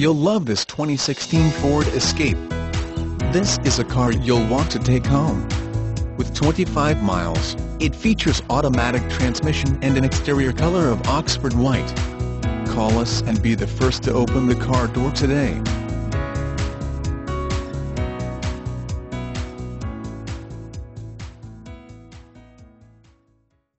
You'll love this 2016 Ford Escape. This is a car you'll want to take home. With 25 miles, it features automatic transmission and an exterior color of Oxford white. Call us and be the first to open the car door today.